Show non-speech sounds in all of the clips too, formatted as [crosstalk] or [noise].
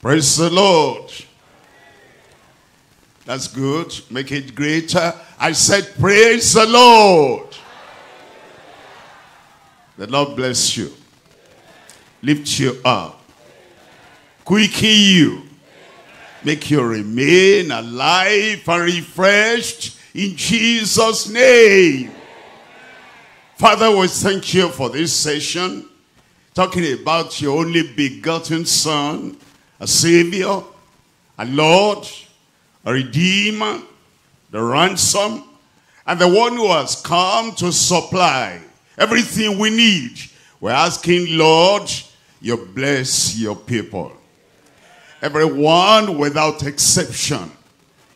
Praise the Lord. That's good. Make it greater. I said, praise the Lord. The Lord bless you. Lift you up. Quicken you. Make you remain alive and refreshed in Jesus' name. Father, we thank you for this session. Talking about your only begotten Son, a Savior, a Lord, a Redeemer, the ransom, and the one who has come to supply everything we need. We're asking, Lord, you bless your people. Everyone without exception.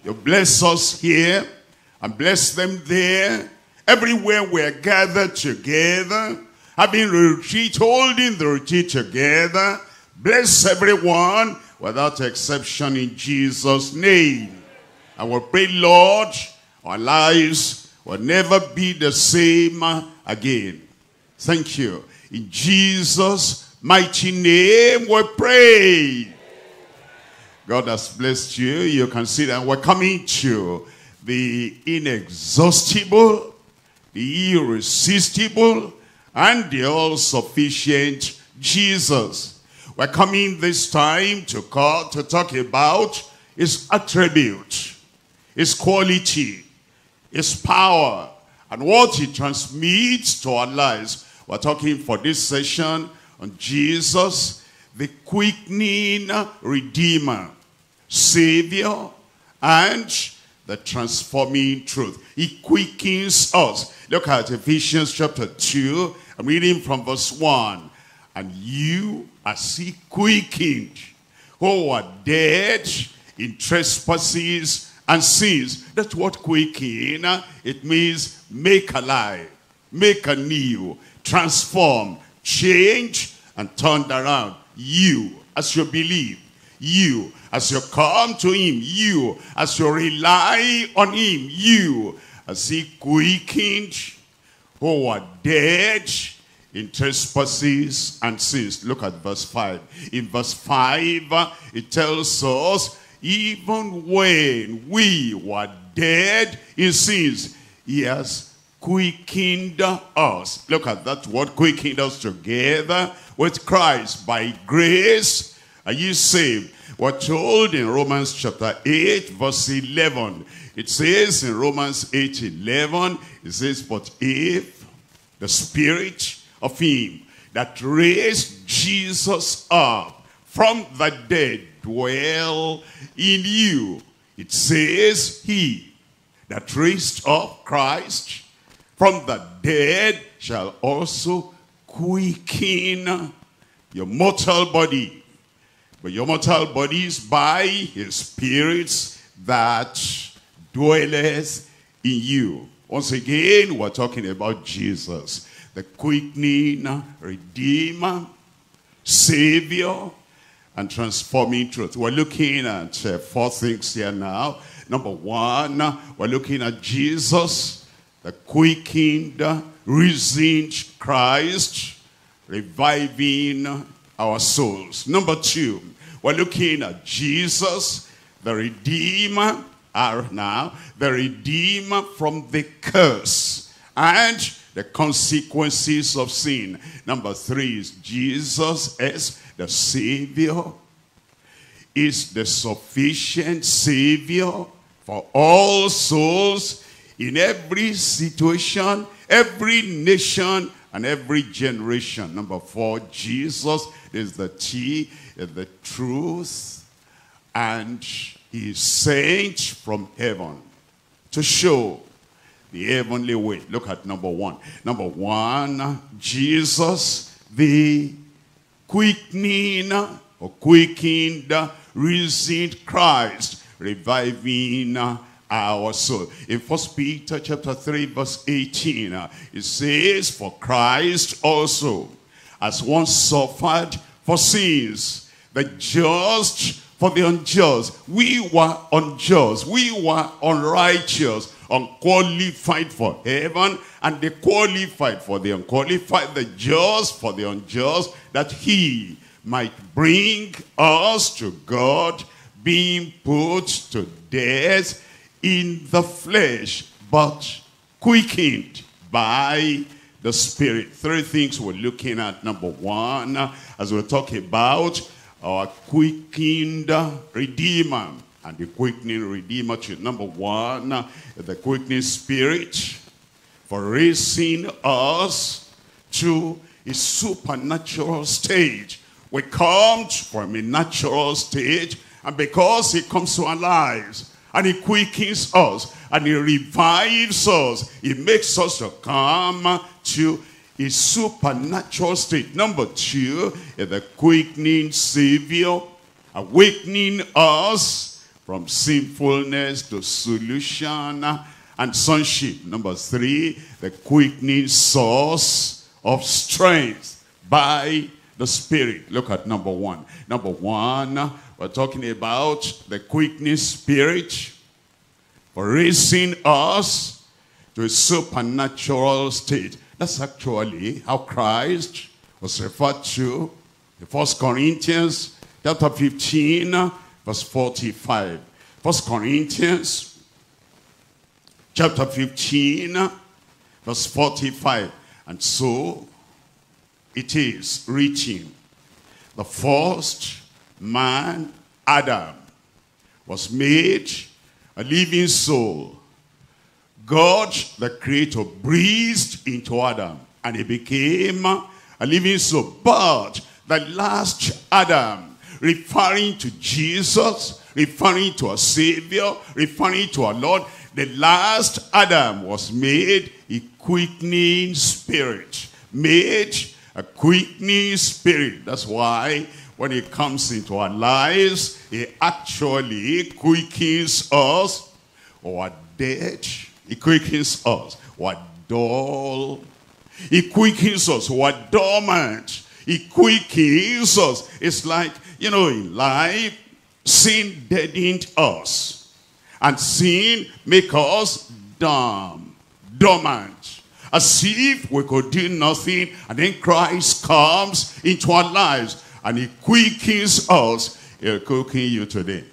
You bless us here and bless them there. Everywhere we're gathered together, having retreat, holding the retreat together. Bless everyone without exception in Jesus' name. I will pray, Lord, our lives will never be the same again. Thank you. In Jesus' mighty name we pray. God has blessed you. You can see that we're coming to the inexhaustible, the irresistible, and the all-sufficient Jesus. We're coming this time to God to talk about his attribute, his quality, his power, and what he transmits to our lives. We're talking for this session on Jesus, the quickening redeemer, savior, and the transforming truth. He quickens us. Look at Ephesians chapter 2. I'm reading from verse 1. And you are he quickened, who are dead in trespasses and sins. That's what quicken, it means make alive, make anew, transform, change, and turn around. You, as you believe, you, as you come to him, you, as you rely on him, you, as he quickened, who are dead in trespasses and sins. Look at verse 5. In verse 5, it tells us, even when we were dead in sins, he has quickened us. Look at that word, quickened us together with Christ. By grace are you saved. We're told in Romans chapter 8, verse 11. It says in Romans 8, 11, it says, But if the Spirit of him that raised Jesus up from the dead dwell in you. It says he that raised up Christ from the dead shall also quicken your mortal body. But your mortal body is by his spirits that dwelleth in you. Once again, we're talking about Jesus the quickening, redeemer, savior, and transforming truth. We're looking at uh, four things here now. Number one, we're looking at Jesus, the quickened, risen Christ, reviving our souls. Number two, we're looking at Jesus, the Redeemer, are now, the Redeemer from the curse. And the consequences of sin. Number three is Jesus as the Savior, is the sufficient Savior for all souls in every situation, every nation, and every generation. Number four, Jesus is the T, is the truth, and he is sent from heaven to show the heavenly way. Look at number one. Number one, Jesus, the quickening or quickened, risen Christ, reviving our soul. In First Peter chapter 3 verse 18, it says, For Christ also, as once suffered for sins, the just for the unjust. We were unjust. We were unrighteous unqualified for heaven, and the qualified for the unqualified, the just for the unjust, that he might bring us to God, being put to death in the flesh, but quickened by the Spirit. Three things we're looking at. Number one, as we're talking about our quickened Redeemer. And the quickening Redeemer to number one, the quickening Spirit for raising us to a supernatural stage. We come from a natural stage, and because he comes to our lives, and he quickens us, and he revives us, he makes us to come to a supernatural state. Number two the quickening Savior, awakening us from sinfulness to solution and sonship. Number three, the quickening source of strength by the Spirit. Look at number one. Number one, we're talking about the quickening Spirit for raising us to a supernatural state. That's actually how Christ was referred to in 1 Corinthians chapter 15, verse 45. 1 Corinthians chapter 15, verse 45. And so it is written, the first man, Adam, was made a living soul. God, the creator, breathed into Adam and he became a living soul. But the last Adam, referring to Jesus, referring to our Savior, referring to our Lord, the last Adam was made a quickening spirit. Made a quickening spirit. That's why when he comes into our lives, he actually quickens us or dead. He quickens us. What dull. He quickens us. What dormant. He quickens us. It's like, you know, in life, sin deadened us. And sin make us dumb, dormant. As if we could do nothing. And then Christ comes into our lives. And he quickens us. He'll quicken you today.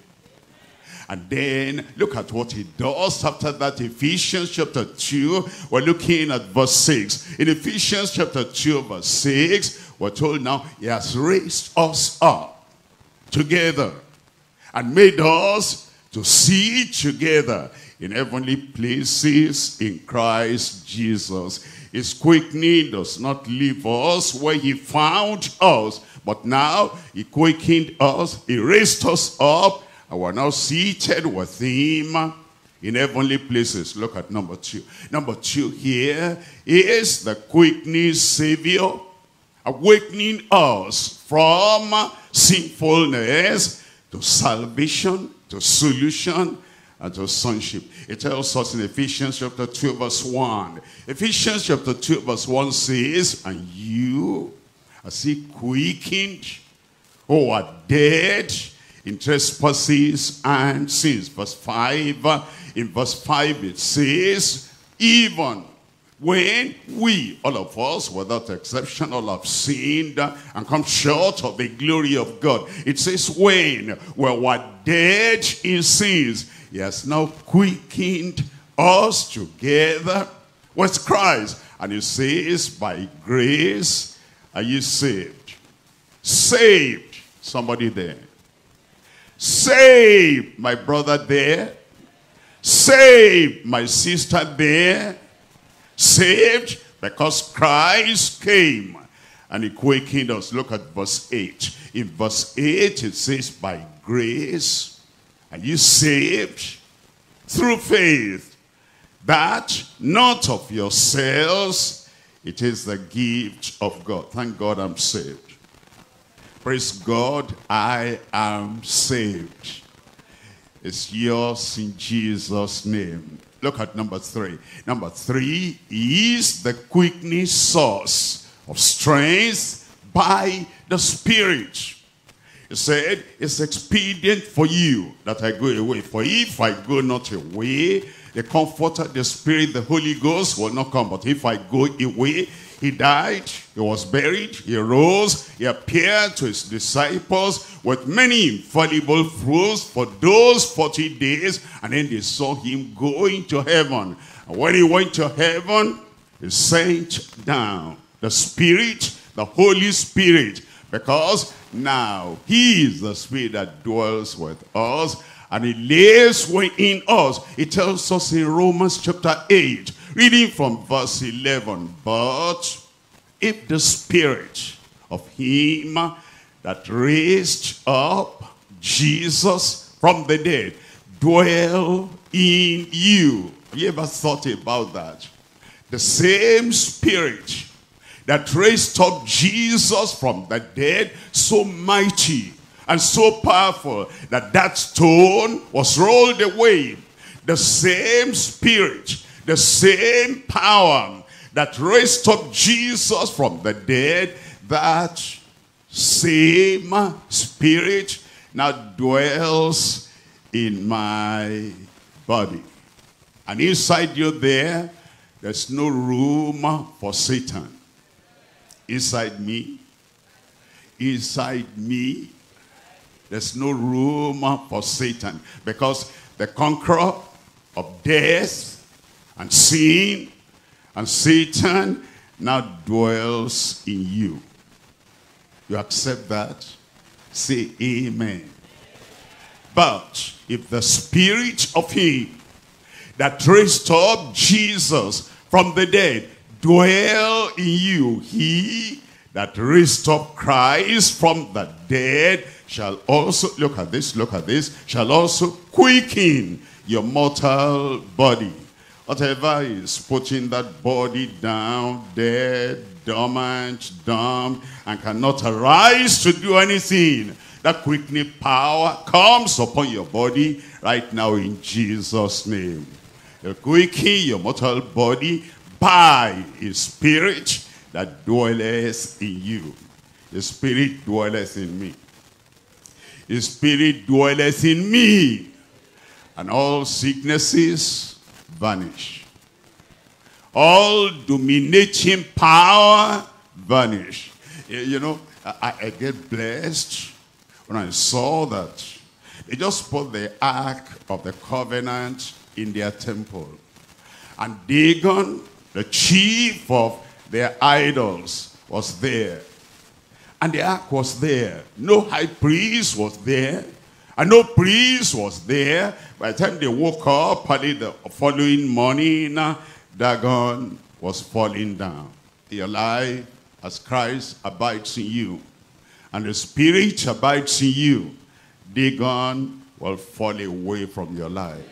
And then look at what he does after that. Ephesians chapter 2, we're looking at verse 6. In Ephesians chapter 2, verse 6, we're told now he has raised us up together and made us to sit together in heavenly places in Christ Jesus. His quickening does not leave us where he found us, but now he quickened us, he raised us up, and we're now seated with him in heavenly places. Look at number two. Number two here is the quickening Savior, awakening us from sinfulness to salvation, to solution, and to sonship. It tells us in Ephesians chapter 2 verse 1. Ephesians chapter 2 verse 1 says, And you, as he quickened, who are dead in trespasses and sins. Verse 5, in verse 5 it says, Even when we, all of us, without exception, all have sinned and come short of the glory of God. It says, when we were dead in sins, he has now quickened us together with Christ. And he says, by grace are you saved. Saved. Somebody there. Saved, my brother there. Saved, my sister there saved because Christ came and he quickened us. Look at verse 8. In verse 8 it says, by grace are you saved through faith, that not of yourselves, it is the gift of God. Thank God I'm saved. Praise God, I am saved. It's yours in Jesus' name. Look at number three. Number three is the quickening source of strength by the Spirit. He said, it's expedient for you that I go away. For if I go not away, the comforter, the Spirit, the Holy Ghost will not come. But if I go away, He died, he was buried, he rose, he appeared to his disciples with many infallible proofs for those 40 days, and then they saw him going to heaven. And when he went to heaven, he sent down the Spirit, the Holy Spirit, because now he is the Spirit that dwells with us, and he lives within us. It tells us in Romans chapter 8, Reading from verse 11. But if the spirit of him that raised up Jesus from the dead dwell in you. Have you ever thought about that? The same spirit that raised up Jesus from the dead, so mighty and so powerful that that stone was rolled away. The same spirit the same power that raised up Jesus from the dead, that same spirit now dwells in my body. And inside you there, there's no room for Satan. Inside me, inside me, there's no room for Satan. Because the conqueror of death and sin and Satan now dwells in you. You accept that? Say amen. But if the spirit of him that raised up Jesus from the dead dwell in you, he that raised up Christ from the dead shall also, look at this, look at this, shall also quicken your mortal body Whatever is putting that body down, dead, dormant, dumb, and cannot arise to do anything, that quickening power comes upon your body right now in Jesus' name. Quicken your mortal body by his spirit that dwelleth in you. The spirit dwelleth in me. The spirit dwelleth in me. And all sicknesses, vanish. All dominating power vanish. You know, I, I get blessed when I saw that they just put the Ark of the Covenant in their temple. And Dagon, the chief of their idols, was there. And the ark was there. No high priest was there. And no priest was there. By the time they woke up early the following morning, Dagon was falling down. Your life as Christ abides in you. And the Spirit abides in you. Dagon will fall away from your life.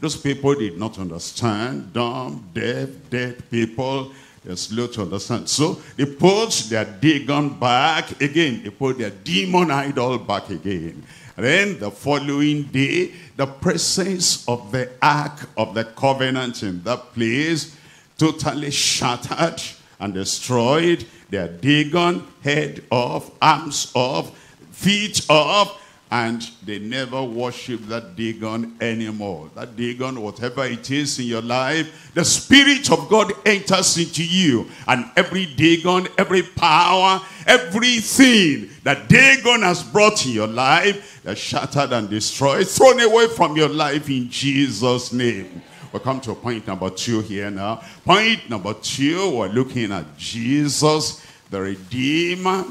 Those people did not understand. Dumb, deaf, dead people they're slow to understand. So they put their Dagon back again. They put their demon idol back again. And then the following day, the presence of the Ark of the Covenant in that place totally shattered and destroyed. Their Dagon, head off, arms off, feet off, and they never worship that Dagon anymore. That Dagon, whatever it is in your life, the Spirit of God enters into you. And every Dagon, every power, everything that Dagon has brought in your life, they're shattered and destroyed, thrown away from your life in Jesus' name. we come to point number two here now. Point number two, we're looking at Jesus, the Redeemer,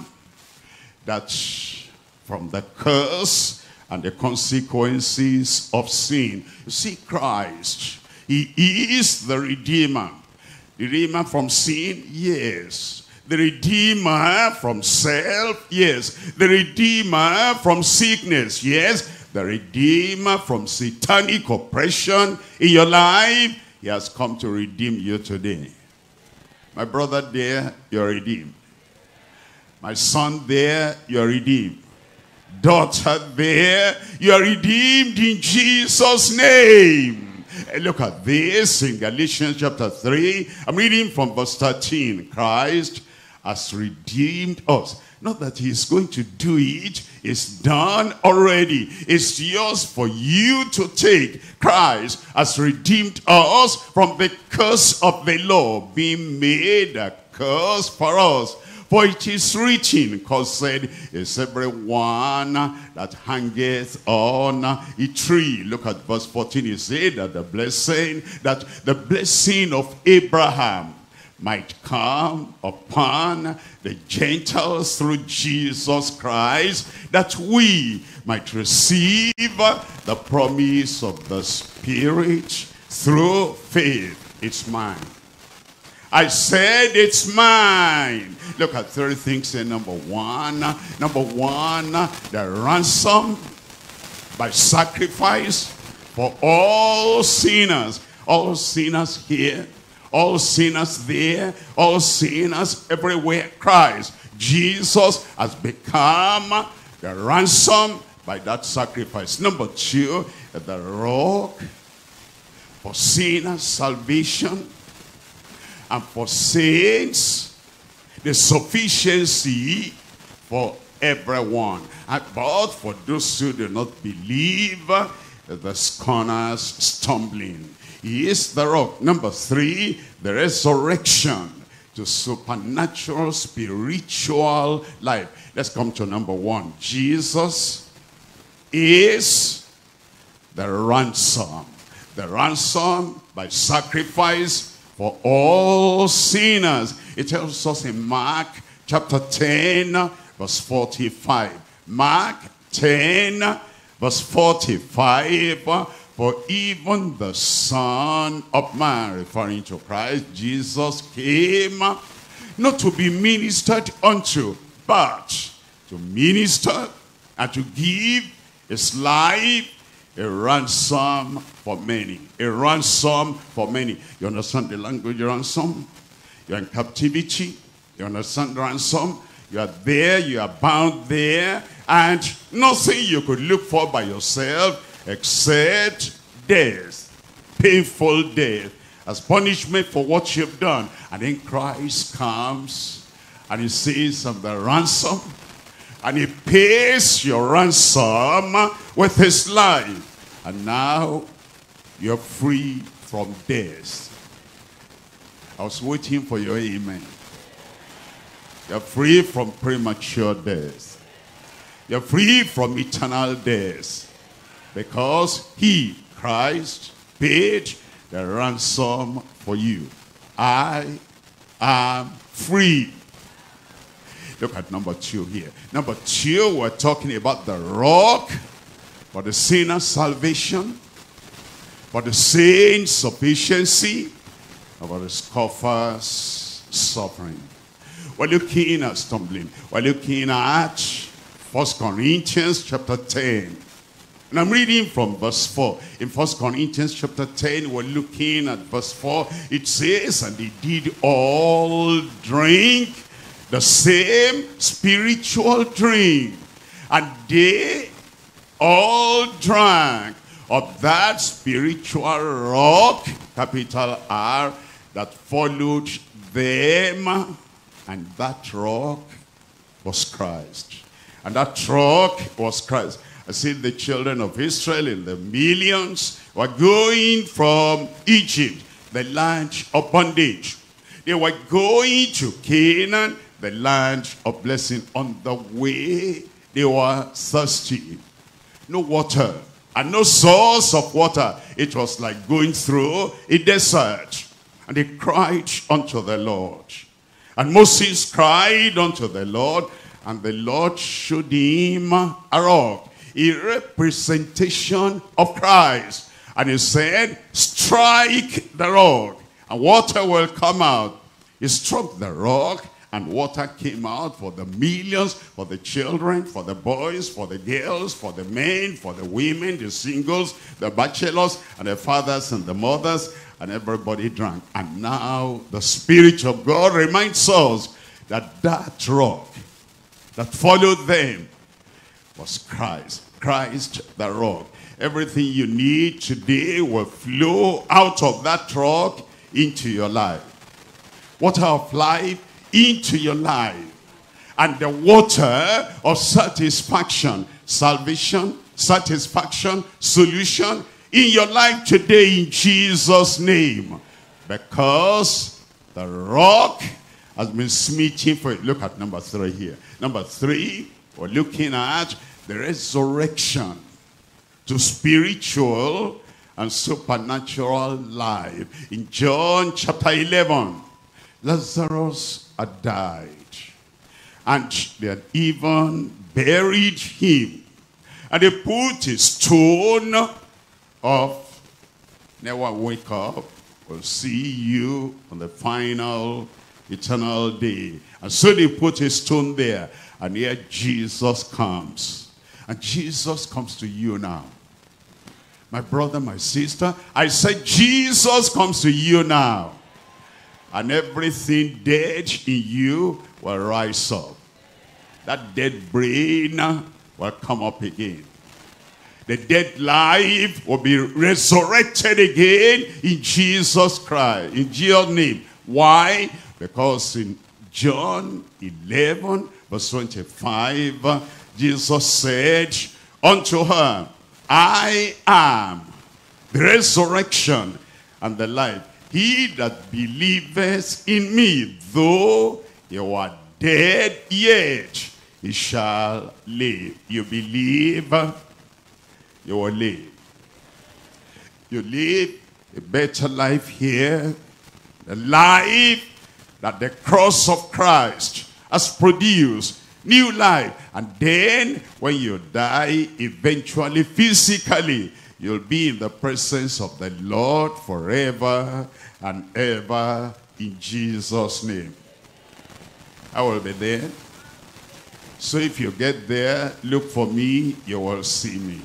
that from the curse and the consequences of sin. You see Christ, he is the Redeemer. The Redeemer from sin, yes. The Redeemer from self, yes. The Redeemer from sickness, yes. The Redeemer from satanic oppression in your life, he has come to redeem you today. My brother there, you're redeemed. My son there, you're redeemed daughter there. You are redeemed in Jesus' name. Look at this in Galatians chapter 3. I'm reading from verse 13. Christ has redeemed us. Not that he's going to do it. It's done already. It's yours for you to take. Christ has redeemed us from the curse of the law, being made a curse for us. For it is written, cause said, is everyone that hangeth on a tree. Look at verse 14. He said that the blessing, that the blessing of Abraham might come upon the Gentiles through Jesus Christ, that we might receive the promise of the Spirit through faith. It's mine. I said it's mine. Look at three things here. Number one, number one, the ransom by sacrifice for all sinners. All sinners here all sinners there, all sinners everywhere. Christ, Jesus has become the ransom by that sacrifice. Number two, the rock for sinners' salvation and for saints, the sufficiency for everyone. And, But for those who do not believe, the scorners stumbling. He is the rock. Number three, the resurrection to supernatural spiritual life. Let's come to number one. Jesus is the ransom. The ransom by sacrifice for all sinners. It tells us in Mark chapter 10 verse 45. Mark 10 verse 45 for even the Son of Man, referring to Christ, Jesus came not to be ministered unto, but to minister and to give his life a ransom for many. A ransom for many. You understand the language ransom? You're in captivity. You understand ransom? You are there, you are bound there, and nothing you could look for by yourself except death, painful death, as punishment for what you've done. And then Christ comes and he says of the ransom, and he pays your ransom with his life. And now you're free from death. I was waiting for your amen. You're free from premature death. You're free from eternal death. Because he, Christ, paid the ransom for you. I am free. Look at number two here. Number two, we're talking about the rock for the sinner's salvation, for the saint's sufficiency, about the scoffer's suffering. We're looking at stumbling. We're looking at First Corinthians chapter 10. And I'm reading from verse 4. In First Corinthians chapter 10, we're looking at verse 4. It says, And they did all drink the same spiritual drink. And they all drank of that spiritual rock, capital R, that followed them. And that rock was Christ. And that rock was Christ. I see the children of Israel in the millions were going from Egypt, the land of bondage. They were going to Canaan, the land of blessing. On the way, they were thirsty. No water and no source of water. It was like going through a desert. And they cried unto the Lord. And Moses cried unto the Lord, and the Lord showed him a rock a representation of Christ. And he said, strike the rock and water will come out. He struck the rock and water came out for the millions, for the children, for the boys, for the girls, for the men, for the women, the singles, the bachelors, and the fathers and the mothers, and everybody drank. And now the Spirit of God reminds us that that rock that followed them was Christ. Christ the rock. Everything you need today will flow out of that rock into your life. Water of life into your life. and the water of satisfaction, salvation, satisfaction, solution in your life today in Jesus' name. Because the rock has been smitten for it. Look at number three here. Number three, we're looking at the resurrection to spiritual and supernatural life. In John chapter 11, Lazarus had died. And they had even buried him. And they put a stone of never wake up. We'll see you on the final eternal day. And so they put a stone there. And here Jesus comes. And Jesus comes to you now. My brother, my sister, I said Jesus comes to you now. And everything dead in you will rise up. That dead brain will come up again. The dead life will be resurrected again in Jesus Christ, in Jesus' name. Why? Because in John 11, verse 25, Jesus said unto her, I am the resurrection and the life. He that believeth in me, though you are dead yet, he shall live. You believe, you will live. You live a better life here. The life that the cross of Christ has produced. New life. And then when you die, eventually, physically, you'll be in the presence of the Lord forever and ever in Jesus' name. I will be there. So if you get there, look for me, you will see me.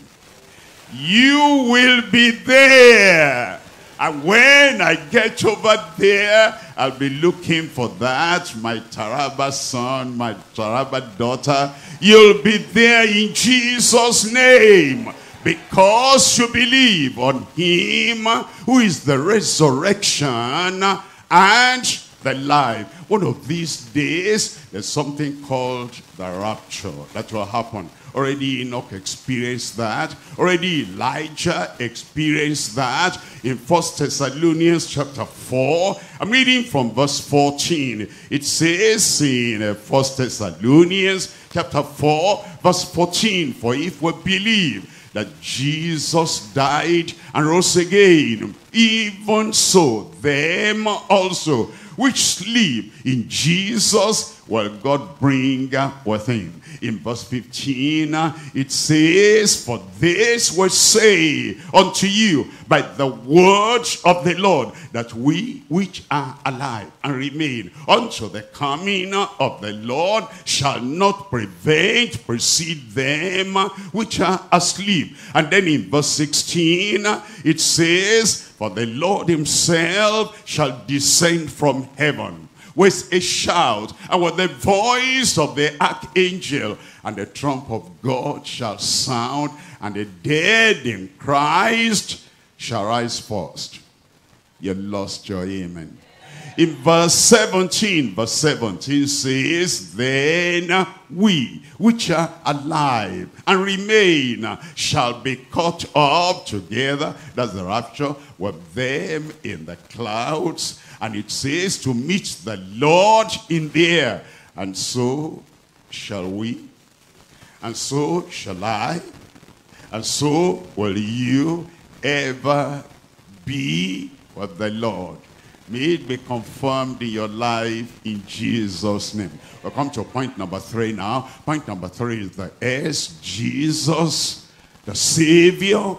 You will be there. And when I get over there, I'll be looking for that, my Taraba son, my Taraba daughter. You'll be there in Jesus' name. Because you believe on him who is the resurrection and the life. One of these days, there's something called the rapture that will happen. Already Enoch experienced that. Already Elijah experienced that in First Thessalonians chapter 4. I'm reading from verse 14. It says in uh, First Thessalonians chapter 4, verse 14, For if we believe that Jesus died and rose again, even so them also which sleep in Jesus will God bring uh, with him. In verse 15, uh, it says, For this will say unto you by the word of the Lord, that we which are alive and remain unto the coming of the Lord shall not prevent, precede them which are asleep. And then in verse 16, it says, For the Lord himself shall descend from heaven with a shout and with the voice of the archangel and the trump of God shall sound and the dead in Christ shall rise first. You lost your amen. In verse 17, verse 17 says, Then we which are alive and remain shall be caught up together, that's the rapture, with them in the clouds. And it says to meet the Lord in the air. And so shall we, and so shall I, and so will you ever be with the Lord. May it be confirmed in your life in Jesus' name. We'll come to point number three now. Point number three is the S, Jesus, the Savior,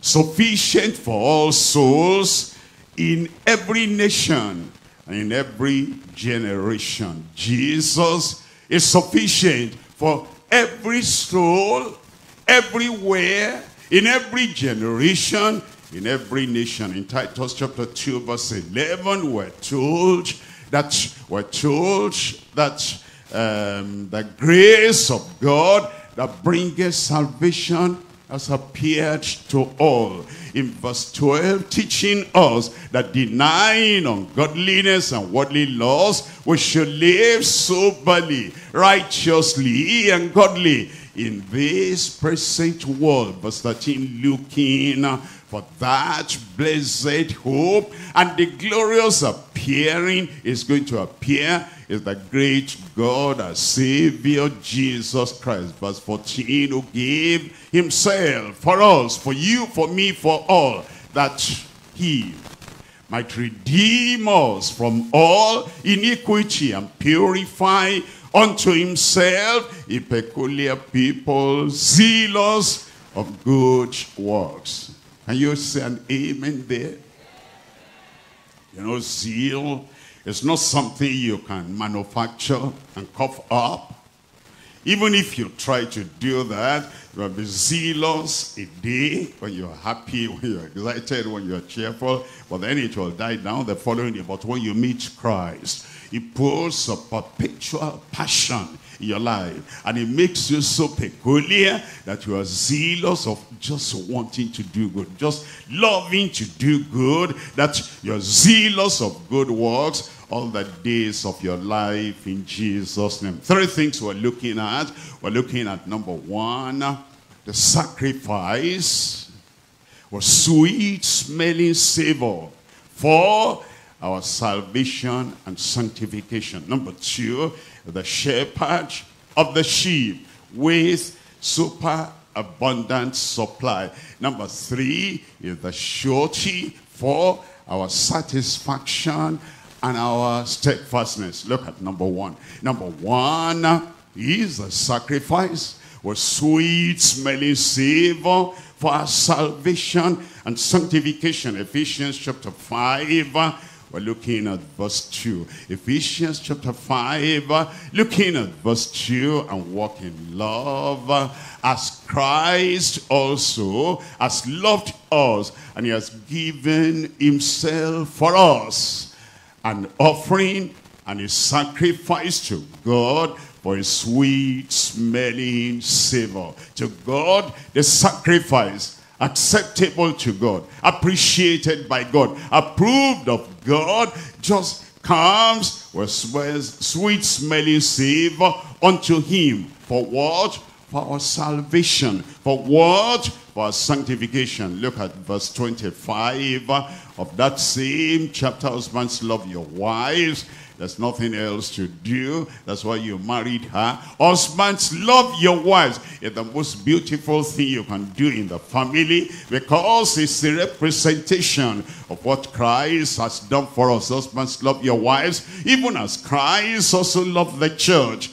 sufficient for all souls in every nation and in every generation. Jesus is sufficient for every soul, everywhere, in every generation, in every nation. In Titus chapter 2 verse 11 we're told that we're told that um, the grace of God that bringeth salvation has appeared to all. In verse 12, teaching us that denying ungodliness and worldly laws, we should live soberly, righteously, and godly in this present world. Verse 13, looking for that blessed hope and the glorious appearing is going to appear is the great God our Savior Jesus Christ. Verse 14, who gave himself for us, for you, for me, for all, that he might redeem us from all iniquity and purify unto himself a peculiar people, zealous of good works. Can you say an amen there? You know, zeal is not something you can manufacture and cough up. Even if you try to do that, you will be zealous a day [laughs] when you're happy, when you're excited, when you're cheerful, but then it will die down the following day. But when you meet Christ, he puts a perpetual passion in your life. And it makes you so peculiar that you are zealous of just wanting to do good. Just loving to do good. That you're zealous of good works all the days of your life in Jesus' name. Three things we're looking at. We're looking at number one, the sacrifice was sweet smelling savor for our salvation and sanctification. Number two, the shepherd of the sheep with super abundant supply. Number three is the surety for our satisfaction and our steadfastness. Look at number one. Number one is the sacrifice with sweet smelling savor for our salvation and sanctification. Ephesians chapter 5 we're looking at verse 2. Ephesians chapter 5, looking at verse 2 and walk in love as Christ also has loved us and he has given himself for us an offering and a sacrifice to God for a sweet smelling savor. To God, the sacrifice acceptable to God, appreciated by God, approved of God, just comes with sweet smelling savor unto him. For what? For our salvation. For what? For our sanctification. Look at verse 25 of that same chapter. Husbands, love your wives there's nothing else to do. That's why you married her. Husbands, love your wives. It's the most beautiful thing you can do in the family because it's the representation of what Christ has done for us. Husbands, love your wives, even as Christ also loved the church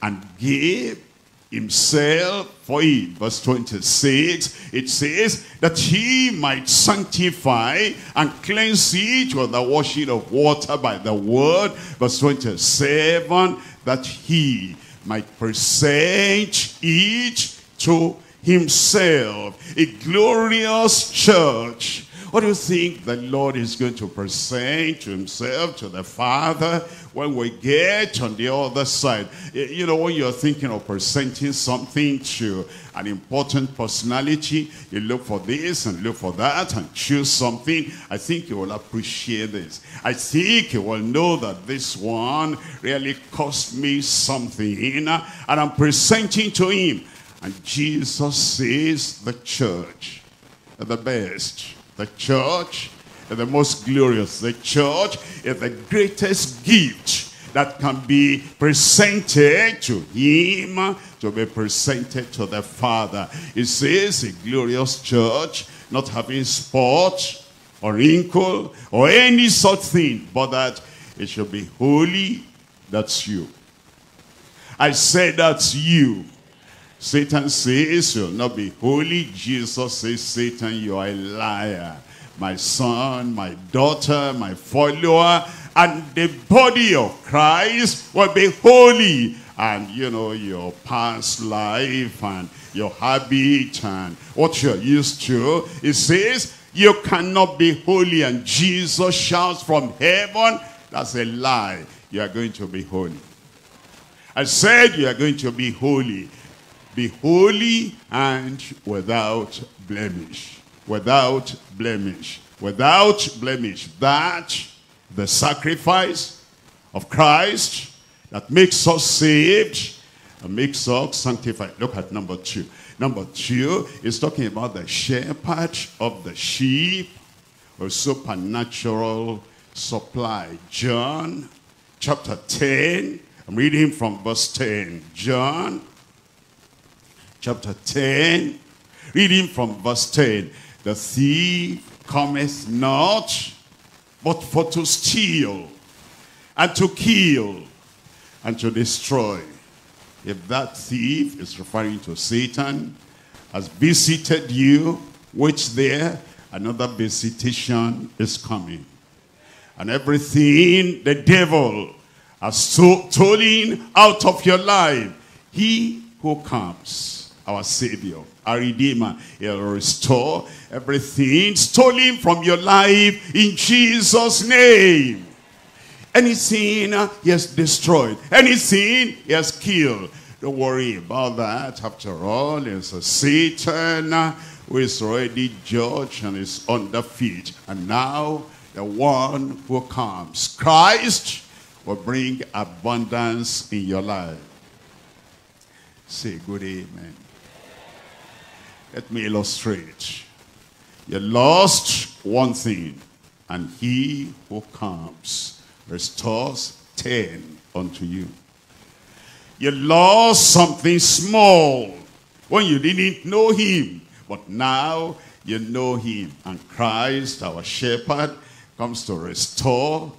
and gave himself for it. Verse 26, it says that he might sanctify and cleanse it with the washing of water by the word. Verse 27, that he might present each to himself, a glorious church what do you think the Lord is going to present to himself, to the Father, when we get on the other side? You know, when you're thinking of presenting something to an important personality, you look for this and look for that and choose something. I think you will appreciate this. I think you will know that this one really cost me something. And I'm presenting to him. And Jesus says the church, the best the church is the most glorious. The church is the greatest gift that can be presented to him, to be presented to the Father. It says a glorious church, not having spot or wrinkle or any such thing, but that it should be holy, that's you. I said that's you. Satan says you'll not be holy. Jesus says, Satan, you are a liar. My son, my daughter, my follower, and the body of Christ will be holy. And you know, your past life and your habit and what you're used to. It says, you cannot be holy. And Jesus shouts from heaven, that's a lie. You are going to be holy. I said you are going to be holy. Be holy and without blemish. Without blemish. Without blemish. That the sacrifice of Christ that makes us saved and makes us sanctified. Look at number two. Number two is talking about the shepherd of the sheep or supernatural supply. John chapter 10. I'm reading from verse 10. John chapter 10. Reading from verse 10. The thief cometh not, but for to steal, and to kill, and to destroy. If that thief is referring to Satan, has visited you, which there, another visitation is coming. And everything the devil has stolen out of your life, he who comes, our Savior, our Redeemer, he'll restore everything stolen from your life in Jesus' name. Anything uh, he has destroyed, anything he has killed. Don't worry about that. After all, it's a Satan uh, who is already judged and is under feet. And now the one who comes, Christ, will bring abundance in your life. Say good amen. Let me illustrate. You lost one thing, and he who comes restores ten unto you. You lost something small when you didn't know him, but now you know him. And Christ, our shepherd, comes to restore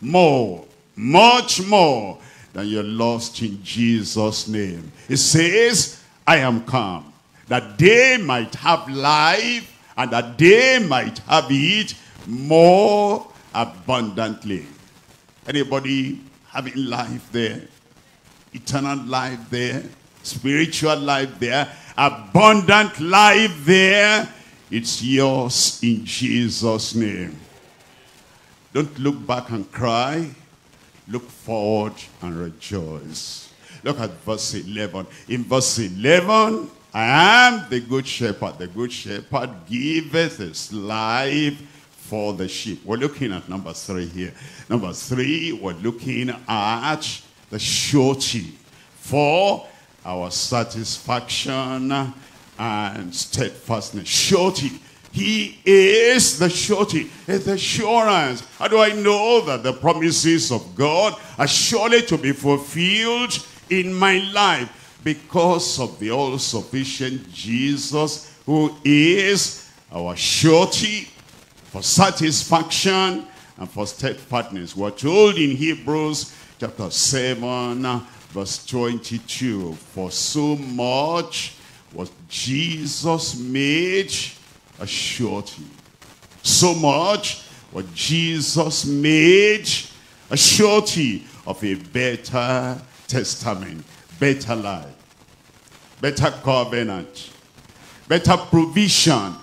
more, much more than you lost in Jesus' name. He says, I am come, that they might have life, and that they might have it more abundantly. Anybody having life there? Eternal life there? Spiritual life there? Abundant life there? It's yours in Jesus' name. Don't look back and cry. Look forward and rejoice. Look at verse 11. In verse 11, I am the good shepherd. The good shepherd giveth his life for the sheep. We're looking at number three here. Number three, we're looking at the surety for our satisfaction and steadfastness. Surety. He is the surety, it's assurance. How do I know that the promises of God are surely to be fulfilled in my life? Because of the all-sufficient Jesus who is our surety for satisfaction and for steadfastness. We're told in Hebrews chapter 7 verse 22, for so much was Jesus made a surety. So much was Jesus made a surety of a better testament, better life, better covenant, better provision,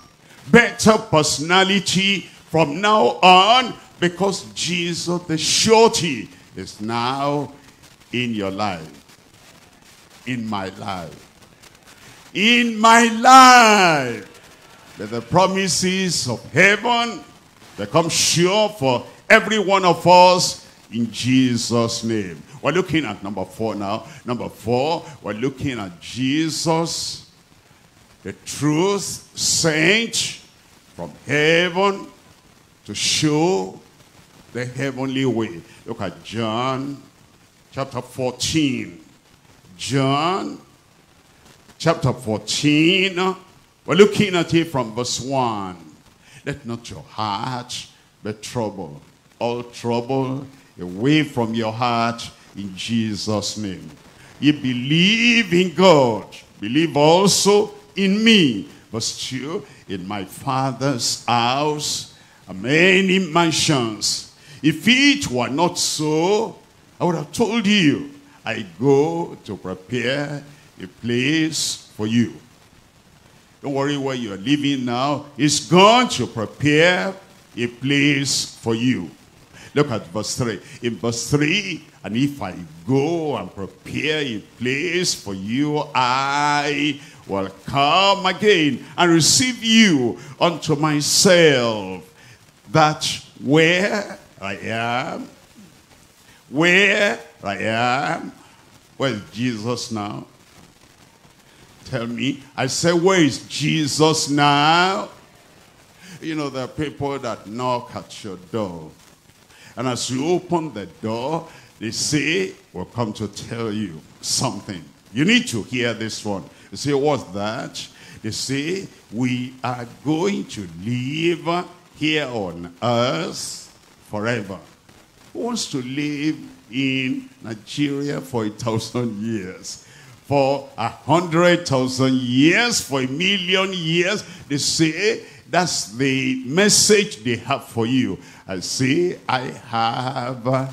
better personality from now on because Jesus, the surety, is now in your life. In my life. In my life. That the promises of heaven become sure for every one of us in Jesus' name. We're looking at number four now. Number four, we're looking at Jesus, the truth sent from heaven to show the heavenly way. Look at John chapter 14. John chapter 14. We're looking at it from verse 1. Let not your heart be troubled. All trouble away from your heart in Jesus' name. You believe in God. Believe also in me. Verse 2. In my father's house are many mansions. If it were not so, I would have told you, I go to prepare a place for you. Don't worry where you are living now. He's gone to prepare a place for you. Look at verse 3. In verse 3, and if I go and prepare a place for you, I will come again and receive you unto myself, that where I am, where I am, where is Jesus now? Tell me. I say, where is Jesus now? You know, there are people that knock at your door. And as you open the door, they say, we'll come to tell you something. You need to hear this one. You say, what's that? They say, we are going to live here on earth forever. Who wants to live in Nigeria for a thousand years? For a hundred thousand years, for a million years, they say that's the message they have for you. I say, I have uh,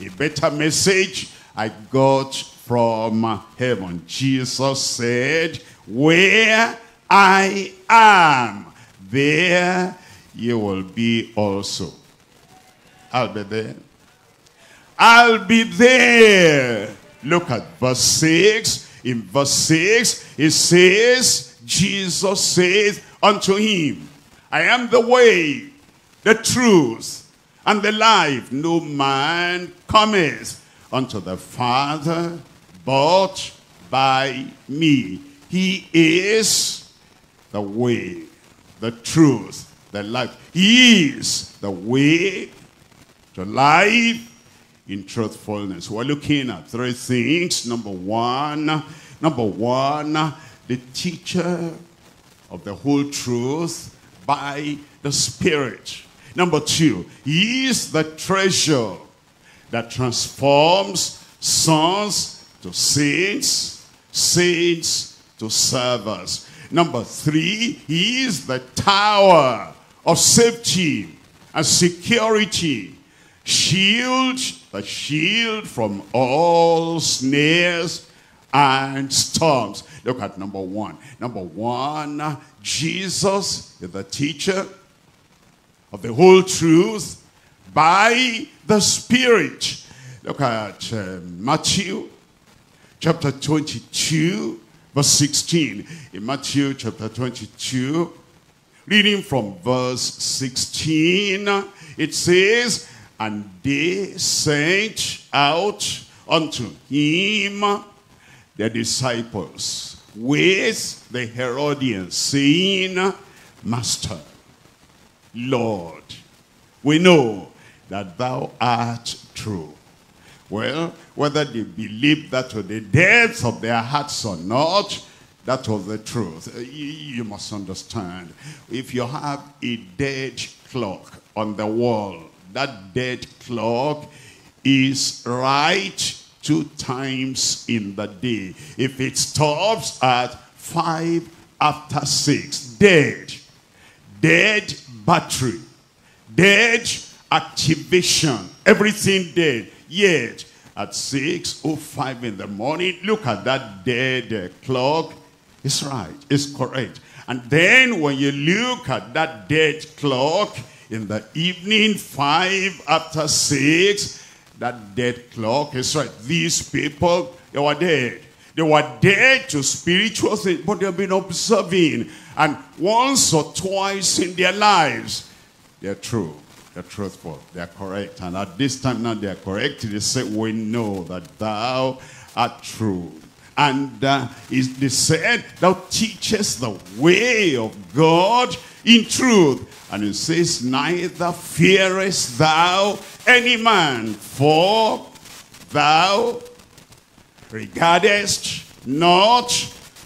a better message I got from uh, heaven. Jesus said, where I am, there you will be also. I'll be there. I'll be there. Look at verse 6. In verse 6, it says, Jesus says unto him, I am the way, the truth, and the life. No man cometh unto the Father but by me. He is the way, the truth, the life. He is the way to life in truthfulness. We're looking at three things. Number one, number one, the teacher of the whole truth by the Spirit. Number two, he is the treasure that transforms sons to saints, saints to servers. Number three, he is the tower of safety and security. Shield, the shield from all snares and storms. Look at number one. Number one, Jesus is the teacher of the whole truth by the Spirit. Look at uh, Matthew chapter 22, verse 16. In Matthew chapter 22, reading from verse 16, it says, And they sent out unto him the disciples with the Herodians, saying, Master, Lord, we know that thou art true. Well, whether they believe that to the depths of their hearts or not, that was the truth. Uh, you, you must understand. If you have a dead clock on the wall, that dead clock is right two times in the day. If it stops at five after six, dead, dead battery, dead activation, everything dead. Yet, at 6.05 in the morning, look at that dead clock. It's right, it's correct. And then when you look at that dead clock in the evening, 5 after 6, that dead clock is right. These people, they were dead. They were dead to spiritual things, but they've been observing. And once or twice in their lives, they're true. They're truthful. They're correct. And at this time now they're correct. They say, we know that thou art true. And uh, is, they said, thou teachest the way of God in truth. And it says, neither fearest thou any man, for thou regardest not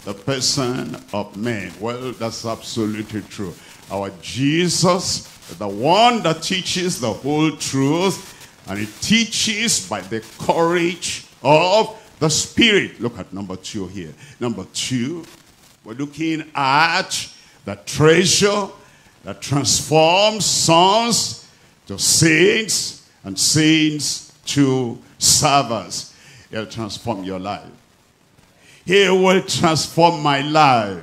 the person of men. Well, that's absolutely true. Our Jesus, the one that teaches the whole truth, and he teaches by the courage of the Spirit. Look at number two here. Number two, we're looking at the treasure that transforms sons to saints and saints to servants. It'll transform your life. He will transform my life.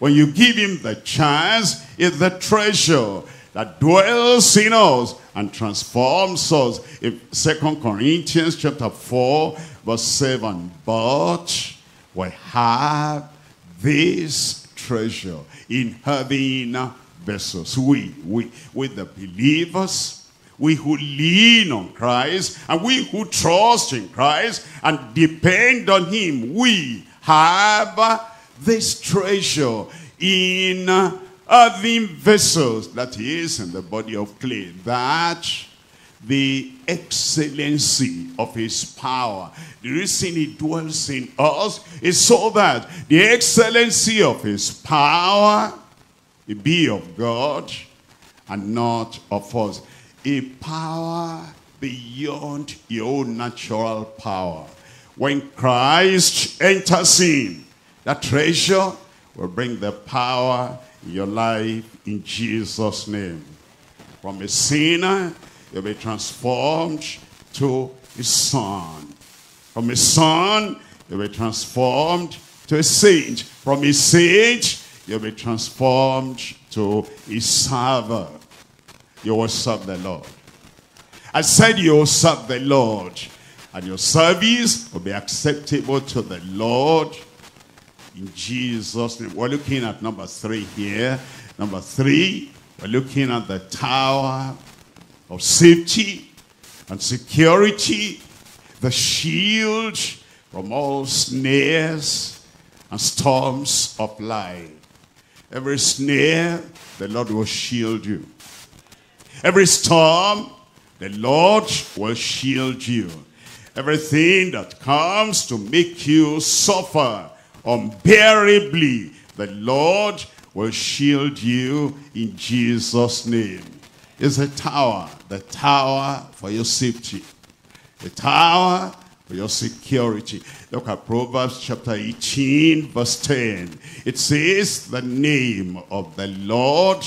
When you give him the chance, it's the treasure that dwells in us and transforms us. In 2 Corinthians chapter 4, verse 7, but we have this treasure in heaven vessels. We, we, with the believers, we who lean on Christ, and we who trust in Christ and depend on him, we have this treasure in earthen vessels, that is in the body of clay, that the excellency of his power. The reason he dwells in us is so that the excellency of his power be of God and not of us. A power beyond your natural power. When Christ enters in, that treasure will bring the power in your life in Jesus' name. From a sinner, you'll be transformed to a son. From a son, you'll be transformed to a saint. From a saint, you'll be transformed to a server. You will serve the Lord. I said you will serve the Lord. And your service will be acceptable to the Lord in Jesus' name. We're looking at number three here. Number three, we're looking at the tower of safety and security, the shield from all snares and storms of life. Every snare, the Lord will shield you. Every storm, the Lord will shield you. Everything that comes to make you suffer unbearably, the Lord will shield you in Jesus' name. It's a tower, the tower for your safety. The tower for your security. Look at Proverbs chapter 18, verse 10. It says, the name of the Lord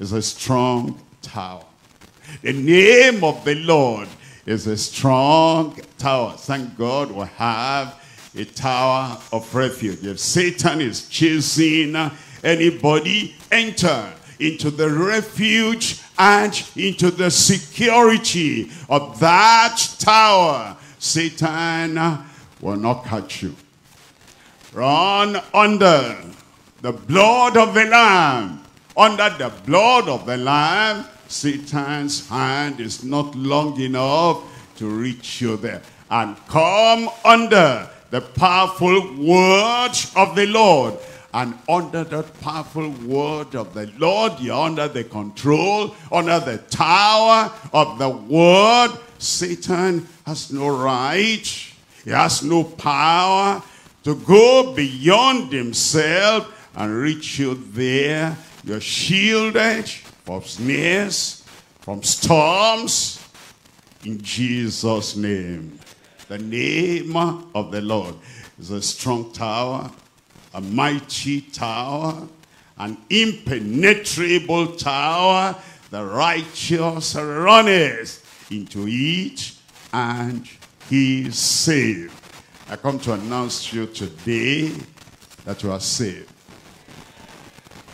is a strong tower. The name of the Lord is a strong tower. Thank God we have a tower of refuge. If Satan is chasing anybody, enter into the refuge and into the security of that tower. Satan will not catch you. Run under the blood of the Lamb. Under the blood of the Lamb, Satan's hand is not long enough to reach you there. And come under the powerful word of the Lord. And under that powerful word of the Lord, you're under the control, under the tower of the word. Satan has no right, he has no power to go beyond himself and reach you there. You're shielded from snares, from storms, in Jesus' name. The name of the Lord is a strong tower, a mighty tower, an impenetrable tower. The righteous runneth into it and he is saved. I come to announce to you today that you are saved.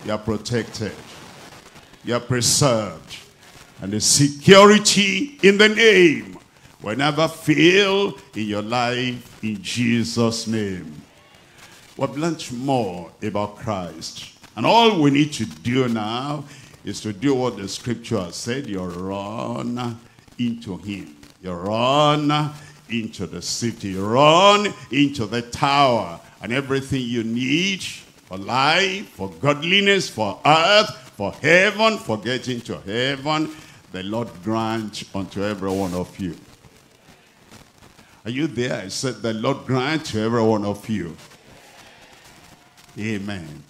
You are protected. You are preserved. And the security in the name will never fail in your life in Jesus' name. We've learned more about Christ. And all we need to do now is to do what the scripture has said. You run into him. You run into the city. Run into the tower. And everything you need for life, for godliness, for earth, for heaven, for getting to heaven, the Lord grant unto every one of you. Are you there? I said, the Lord grant to every one of you. Amen.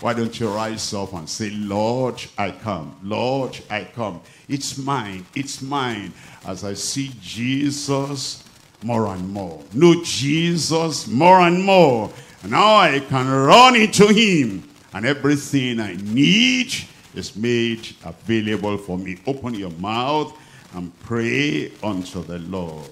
Why don't you rise up and say, Lord, I come. Lord, I come. It's mine. It's mine. As I see Jesus more and more. Know Jesus more and more. Now I can run into him. And everything I need is made available for me. Open your mouth and pray unto the Lord.